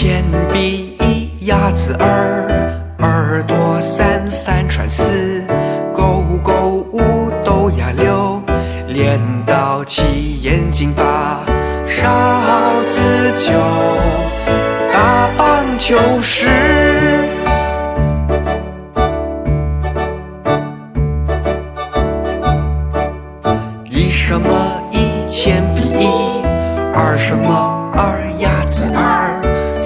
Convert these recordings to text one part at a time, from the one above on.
铅笔一鸭子二，耳朵三帆船四，勾勾五斗呀六，镰刀七眼睛八，勺子九，打棒球十。一什么一铅笔一，二什么二鸭子二，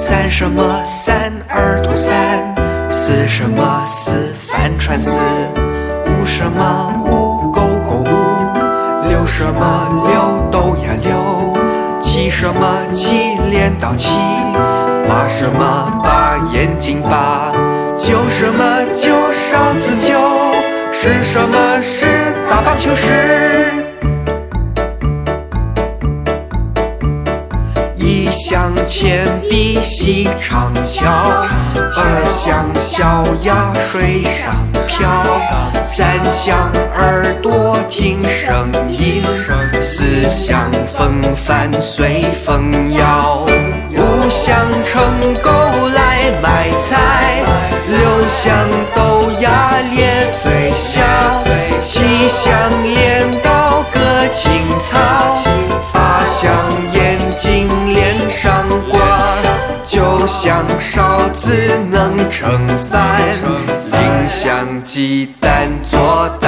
三什么三耳朵三，四什么四帆船四，五什么五勾勾五，六什么六斗呀六，七什么七镰刀七，八什么八眼睛八，九什么九勺子九，十什么十打棒球十。一响铅笔细长敲，二响小鸭水上漂，三响耳朵听声音，四响风帆随风摇，五响成狗来买菜，六响豆九响勺子能盛饭，零香鸡蛋做。